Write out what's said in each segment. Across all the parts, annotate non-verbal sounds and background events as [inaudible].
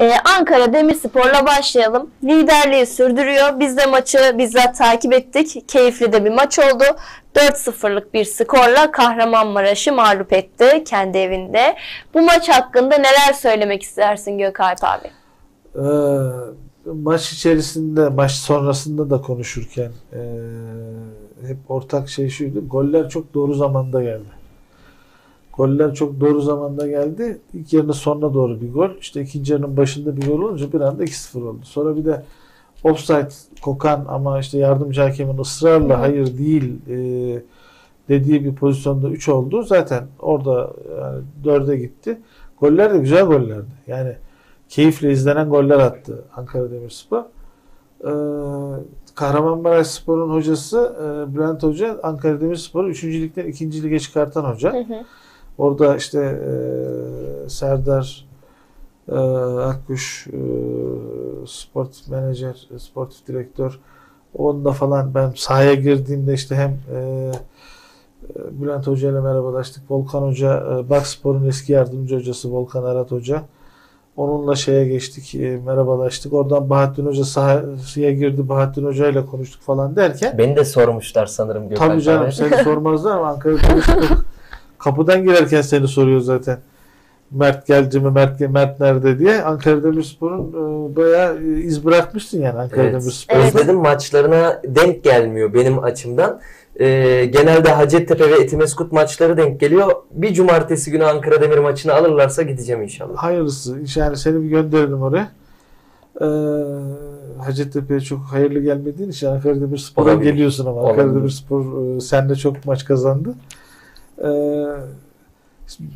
Ee, Ankara Demirspor'la başlayalım. Liderliği sürdürüyor. Biz de maçı bizzat takip ettik. Keyifli de bir maç oldu. 4-0'lık bir skorla Kahramanmaraş'ı mağlup etti kendi evinde. Bu maç hakkında neler söylemek istersin Gökalp abi? Ee, maç içerisinde, maç sonrasında da konuşurken e, hep ortak şey şuydu. Goller çok doğru zamanda geldi. Goller çok doğru zamanda geldi. İlk yarının sonuna doğru bir gol. İşte ikinci yarının başında bir gol olunca bir anda 2-0 oldu. Sonra bir de offside kokan ama işte yardımcı hakemin ısrarla hayır değil e, dediği bir pozisyonda 3 oldu. Zaten orada yani 4'e gitti. Goller de güzel gollerdi. Yani keyifle izlenen goller attı Ankara Demirspor. Ee, Kahramanmaraş Spor'un hocası e, Bülent Hoca Ankara Demirspor'u 3. ligden 2. lige çıkartan hoca. Hı hı. Orada işte e, Serdar e, Akkuş e, sport menajer, sportif direktör onda falan ben sahaya girdiğimde işte hem e, Bülent Hoca ile merhabalaştık. Volkan Hoca, e, Bakspor'un eski yardımcı hocası Volkan Arat Hoca. Onunla şeye geçtik, e, merhabalaştık. Oradan Bahattin Hoca sahaya girdi. Bahattin Hoca ile konuştuk falan derken. Beni de sormuşlar sanırım. Gökhan Tabii canım seni sormazlar ama Ankara'da konuştuk. [laughs] Kapıdan girerken seni soruyor zaten. Mert geldi mi, Mert, Mert nerede diye. Ankara Demirspor'un e, bayağı iz bırakmışsın yani Ankara evet. Demirspor. Özledim maçlarına denk gelmiyor benim açımdan. Ee, genelde Hacettepe ve Etimeskut maçları denk geliyor. Bir cumartesi günü Ankara Demir maçını alırlarsa gideceğim inşallah. Hayırlısı. Yani seni bir gönderelim oraya. Ee, Hacettepe'ye çok hayırlı gelmediğin için Ankara Demirspor'a geliyorsun ama. Ankara Demirspor e, senle çok maç kazandı. Ee,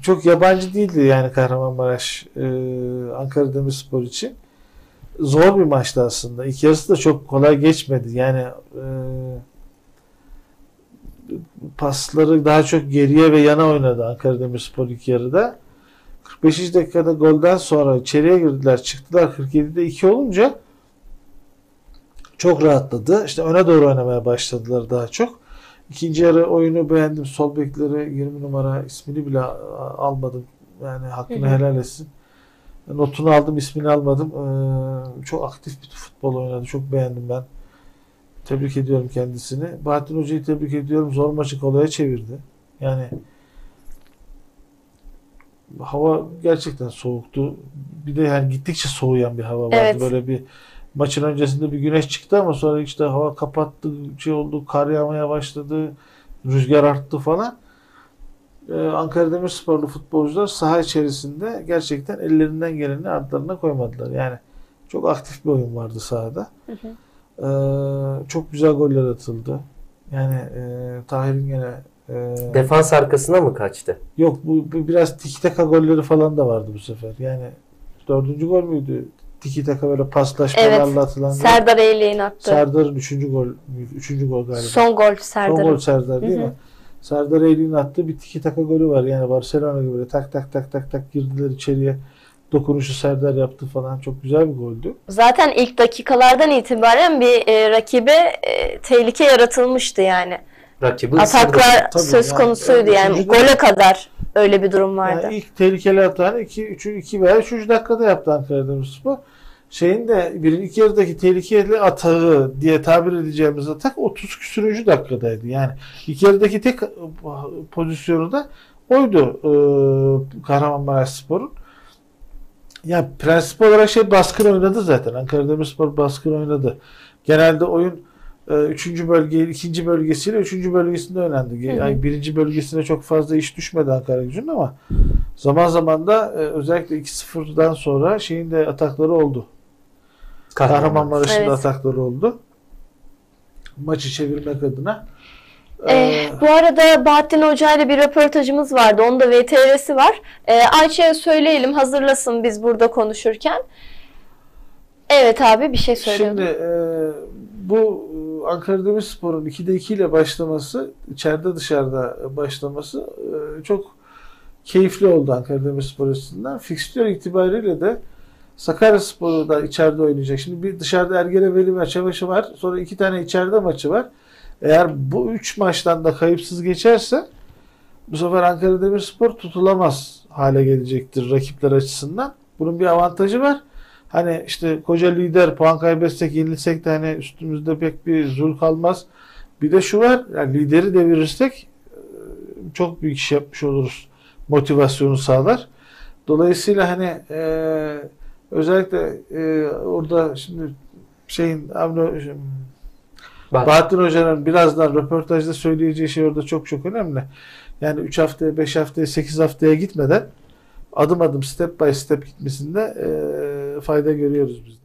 çok yabancı değildi yani Kahramanmaraş e, Ankara Demirspor için. Zor bir maçtı aslında. İlk yarısı da çok kolay geçmedi. Yani e, pasları daha çok geriye ve yana oynadı Ankara Demirspor ilk yarıda. 45. dakikada golden sonra içeriye girdiler. Çıktılar 47'de 2 olunca çok rahatladı. İşte öne doğru oynamaya başladılar daha çok. İkinci yarı oyunu beğendim. Sol bekleri 20 numara ismini bile almadım. Yani hakkını helal etsin. Notunu aldım, ismini almadım. Ee, çok aktif bir futbol oynadı. Çok beğendim ben. Tebrik ediyorum kendisini. Bahattin Hoca'yı tebrik ediyorum. Zor maçı kolaya çevirdi. Yani hava gerçekten soğuktu. Bir de yani gittikçe soğuyan bir hava vardı. Evet. Böyle bir maçın öncesinde bir güneş çıktı ama sonra işte hava kapattı, şey oldu, kar yağmaya başladı, rüzgar arttı falan. Ee, Ankara Demirsporlu futbolcular saha içerisinde gerçekten ellerinden geleni ardlarına koymadılar. Yani çok aktif bir oyun vardı sahada. Hı hı. Ee, çok güzel goller atıldı. Yani e, Tahir'in gene e, defans arkasına mı kaçtı? Yok bu, bu biraz tiki taka golleri falan da vardı bu sefer. Yani dördüncü gol müydü? Tiki taka böyle paslaşmalarla evet. atılan Serdar Eyley'in attı. Serdar'ın üçüncü gol üçüncü gol galiba. Son gol Serdar. Son gol Serdar değil Hı-hı. mi? Serdar Eyley'in attığı bir tiki taka golü var. Yani Barcelona gibi böyle tak tak tak tak tak girdiler içeriye. Dokunuşu Serdar yaptı falan. Çok güzel bir goldü. Zaten ilk dakikalardan itibaren bir e, rakibe e, tehlike yaratılmıştı yani. Rakibi Ataklar söz yani, konusuydu yani. yani. Gole kadar öyle bir durum vardı. Yani ilk tehlikeli atan 2 3 2 veya 3. dakikada yaptı Ankara Demirspor şeyin de birin ilk yarıdaki tehlikeli atağı diye tabir edeceğimiz atak 30 küsürüncü dakikadaydı. Yani ilk yarıdaki tek pozisyonu da oydu e, Kahramanmaraş Spor'un. Ya prensip olarak şey baskın oynadı zaten. Ankara Demirspor baskın oynadı. Genelde oyun e, üçüncü bölge, ikinci bölgesiyle üçüncü bölgesinde oynandı. Yani birinci bölgesine çok fazla iş düşmedi Ankara gücünün ama zaman zaman da e, özellikle 2-0'dan sonra şeyin de atakları oldu. Kahramanmaraş'ın evet. atakları oldu. Maçı çevirmek adına. Ee, bu arada Bahattin Hoca ile bir röportajımız vardı. Onda VTR'si var. Ee, Ayça'ya söyleyelim hazırlasın biz burada konuşurken. Evet abi bir şey söylüyordun. Şimdi e, bu Ankara Demirspor'un 2'de 2 ile başlaması, içeride dışarıda başlaması e, çok keyifli oldu Ankara Demirspor açısından. Fikstür itibariyle de Sakaryaspor da içeride oynayacak. Şimdi bir dışarıda Ergele Veli maçı var. Sonra iki tane içeride maçı var. Eğer bu üç maçtan da kayıpsız geçerse bu sefer Ankara Demirspor tutulamaz hale gelecektir rakipler açısından. Bunun bir avantajı var. Hani işte koca lider puan kaybetsek yenilsek de hani üstümüzde pek bir zul kalmaz. Bir de şu var yani lideri devirirsek e, çok büyük iş yapmış oluruz. Motivasyonu sağlar. Dolayısıyla hani e, özellikle e, orada şimdi şeyin Avni Bak, Bahattin Hoca'nın birazdan röportajda söyleyeceği şey orada çok çok önemli. Yani 3 haftaya, 5 haftaya, 8 haftaya gitmeden adım adım step by step gitmesinde e, fayda görüyoruz biz. de.